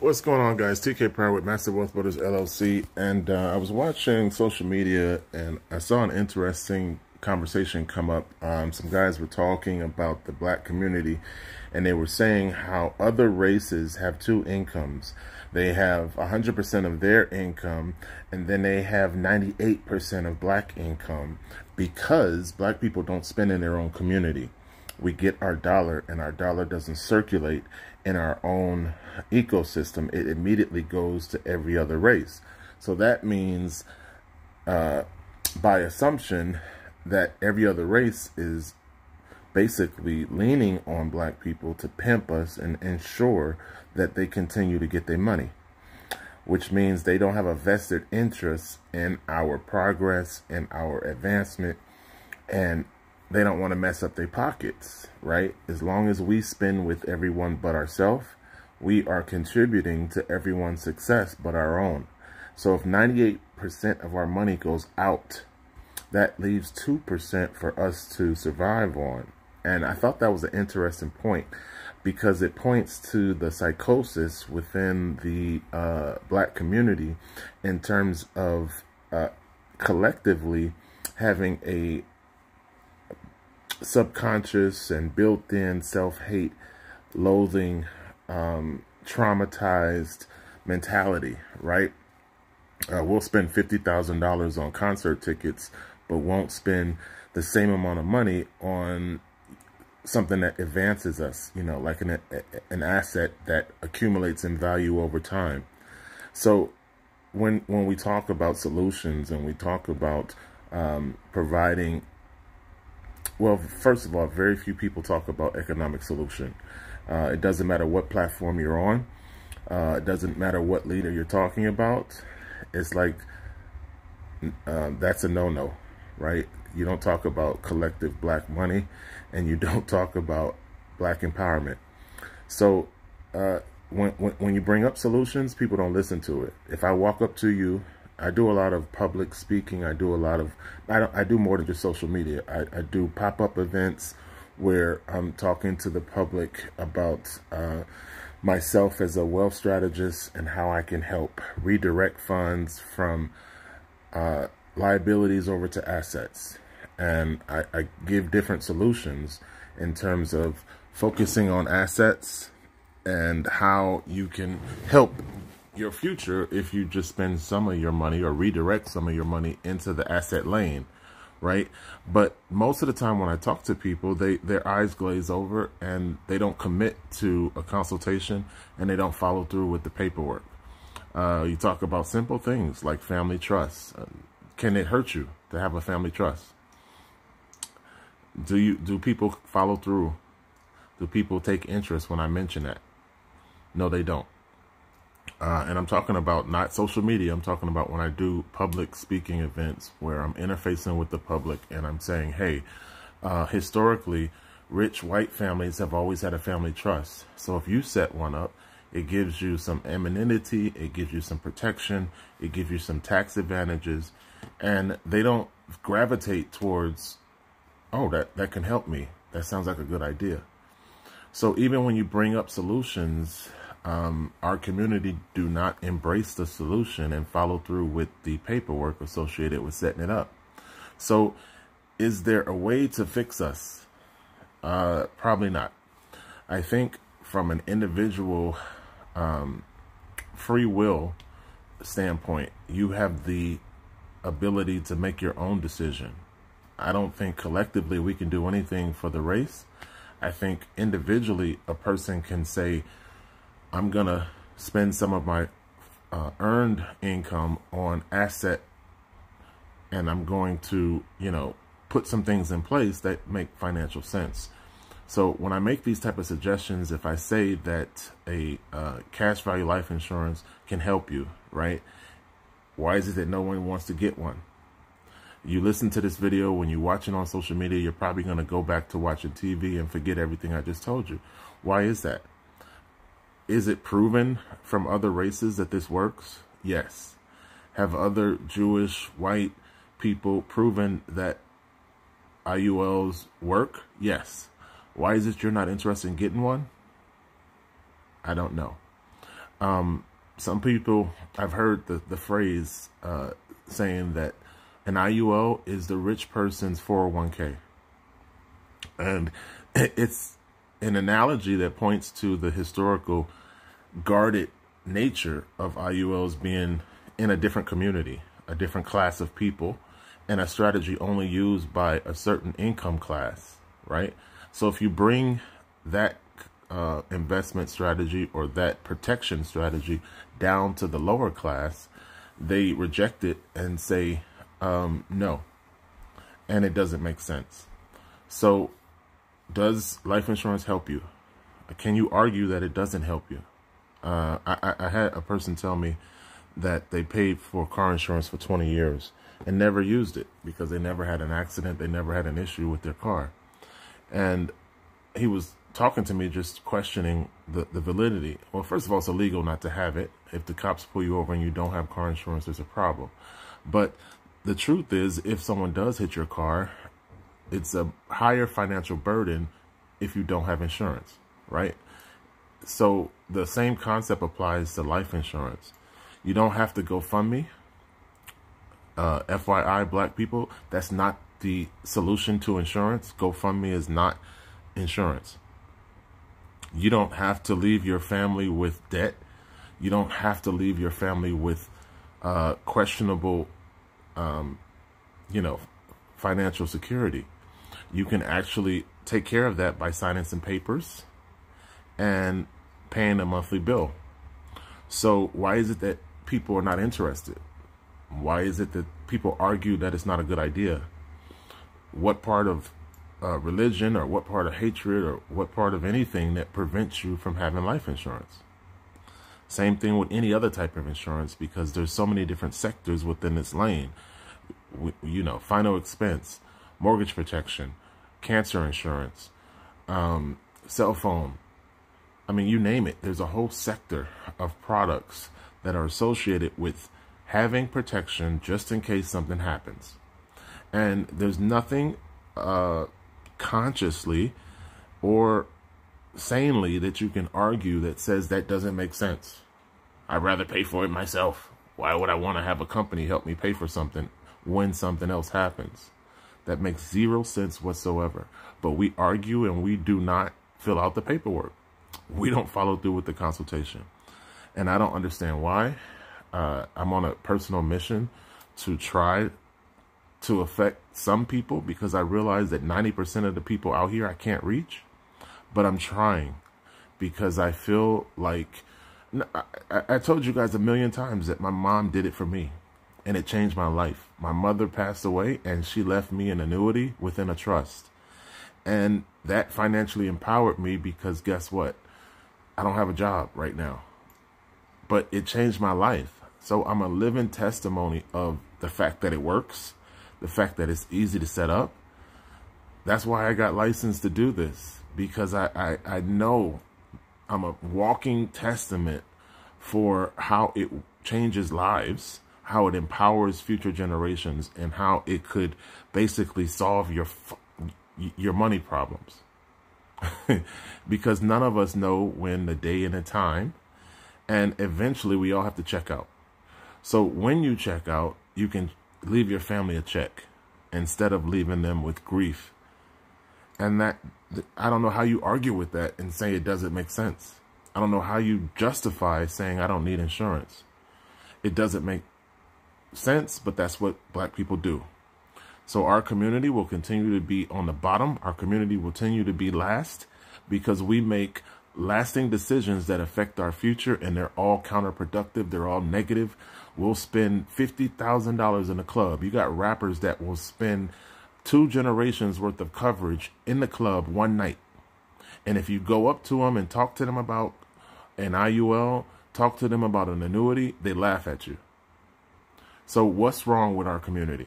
What's going on, guys? TK Pryor with Master Wealth Builders LLC, and uh, I was watching social media and I saw an interesting conversation come up. Um, some guys were talking about the black community, and they were saying how other races have two incomes. They have 100% of their income, and then they have 98% of black income because black people don't spend in their own community we get our dollar and our dollar doesn't circulate in our own ecosystem, it immediately goes to every other race. So that means, uh, by assumption, that every other race is basically leaning on black people to pimp us and ensure that they continue to get their money, which means they don't have a vested interest in our progress and our advancement. And they don't want to mess up their pockets, right? As long as we spend with everyone but ourselves, we are contributing to everyone's success but our own. So if 98% of our money goes out, that leaves 2% for us to survive on. And I thought that was an interesting point because it points to the psychosis within the uh, black community in terms of uh, collectively having a subconscious and built-in self-hate, loathing, um, traumatized mentality, right? Uh, we'll spend $50,000 on concert tickets, but won't spend the same amount of money on something that advances us, you know, like an, an asset that accumulates in value over time. So when, when we talk about solutions and we talk about um, providing well, first of all, very few people talk about economic solution. Uh, it doesn't matter what platform you're on. Uh, it doesn't matter what leader you're talking about. It's like uh, that's a no-no, right? You don't talk about collective black money, and you don't talk about black empowerment. So uh, when, when when you bring up solutions, people don't listen to it. If I walk up to you I do a lot of public speaking. I do a lot of, I, I do more than just social media. I, I do pop-up events where I'm talking to the public about uh, myself as a wealth strategist and how I can help redirect funds from uh, liabilities over to assets. And I, I give different solutions in terms of focusing on assets and how you can help your future if you just spend some of your money or redirect some of your money into the asset lane right? But most of the time when i talk to people they their eyes glaze over and they don't commit to a consultation and they don't follow through with the paperwork. Uh, you talk about simple things like family trust. Uh, can it hurt you to have a family trust? Do you do people follow through? Do people take interest when i mention that? No they don't uh, and I'm talking about not social media. I'm talking about when I do public speaking events where I'm interfacing with the public and I'm saying, hey, uh, historically, rich white families have always had a family trust. So if you set one up, it gives you some anonymity, it gives you some protection, it gives you some tax advantages, and they don't gravitate towards, oh, that, that can help me. That sounds like a good idea. So even when you bring up solutions um, our community do not embrace the solution and follow through with the paperwork associated with setting it up. So is there a way to fix us? Uh, probably not. I think from an individual um, free will standpoint, you have the ability to make your own decision. I don't think collectively we can do anything for the race. I think individually a person can say, I'm going to spend some of my uh, earned income on asset and I'm going to, you know, put some things in place that make financial sense. So when I make these type of suggestions, if I say that a uh, cash value life insurance can help you, right? Why is it that no one wants to get one? You listen to this video, when you're watching on social media, you're probably going to go back to watching TV and forget everything I just told you. Why is that? Is it proven from other races that this works? Yes. Have other Jewish, white people proven that IULs work? Yes. Why is it you're not interested in getting one? I don't know. Um, some people, I've heard the, the phrase uh, saying that an IUL is the rich person's 401k. And it's an analogy that points to the historical guarded nature of IULs being in a different community, a different class of people, and a strategy only used by a certain income class, right? So if you bring that uh, investment strategy or that protection strategy down to the lower class, they reject it and say um, no. And it doesn't make sense. So, does life insurance help you? Can you argue that it doesn't help you? Uh, I, I had a person tell me that they paid for car insurance for 20 years and never used it because they never had an accident, they never had an issue with their car. And he was talking to me just questioning the, the validity. Well, first of all, it's illegal not to have it. If the cops pull you over and you don't have car insurance, there's a problem. But the truth is, if someone does hit your car, it's a higher financial burden if you don't have insurance, right? So the same concept applies to life insurance. You don't have to go fund me. Uh, FYI, black people, that's not the solution to insurance. GoFundMe is not insurance. You don't have to leave your family with debt. You don't have to leave your family with uh, questionable um, you know, financial security. You can actually take care of that by signing some papers and paying a monthly bill. So why is it that people are not interested? Why is it that people argue that it's not a good idea? What part of uh, religion or what part of hatred or what part of anything that prevents you from having life insurance? Same thing with any other type of insurance because there's so many different sectors within this lane. You know, final expense, mortgage protection, cancer insurance, um, cell phone. I mean, you name it. There's a whole sector of products that are associated with having protection just in case something happens. And there's nothing uh, consciously or sanely that you can argue that says that doesn't make sense. I'd rather pay for it myself. Why would I want to have a company help me pay for something when something else happens? That makes zero sense whatsoever. But we argue and we do not fill out the paperwork. We don't follow through with the consultation. And I don't understand why. Uh, I'm on a personal mission to try to affect some people because I realize that 90% of the people out here I can't reach but I'm trying because I feel like I, I told you guys a million times that my mom did it for me and it changed my life. My mother passed away and she left me an annuity within a trust. And that financially empowered me because guess what? I don't have a job right now. But it changed my life. So I'm a living testimony of the fact that it works, the fact that it's easy to set up. That's why I got licensed to do this because I, I, I know I'm a walking testament for how it changes lives, how it empowers future generations, and how it could basically solve your your money problems. because none of us know when the day and the time, and eventually we all have to check out. So when you check out, you can leave your family a check instead of leaving them with grief. And that I don't know how you argue with that and say it doesn't make sense. I don't know how you justify saying I don't need insurance. It doesn't make sense, but that's what black people do. So our community will continue to be on the bottom. Our community will continue to be last because we make lasting decisions that affect our future and they're all counterproductive. They're all negative. We'll spend $50,000 in a club. You got rappers that will spend two generations worth of coverage in the club one night. And if you go up to them and talk to them about an IUL, talk to them about an annuity, they laugh at you. So what's wrong with our community?